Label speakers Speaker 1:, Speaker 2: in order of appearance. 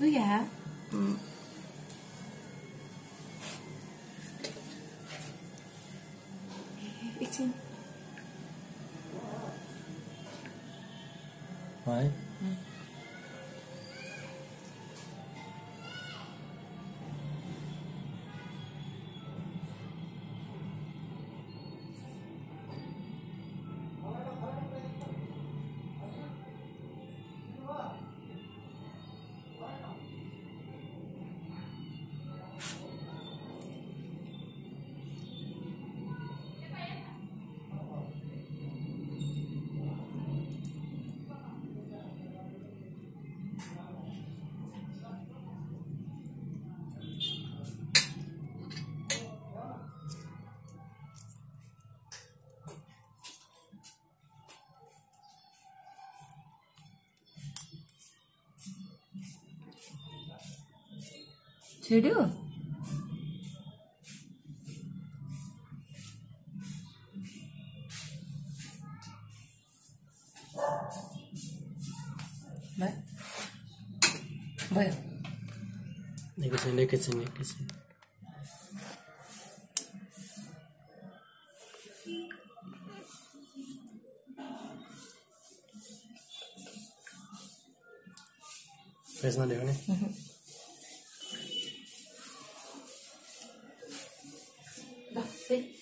Speaker 1: Ủa dạ? Ừ. Xin. Vậy? Ừ. చెడు
Speaker 2: kitchen kitchen kitchen Fez na deu, né?
Speaker 1: Uhum. the fifth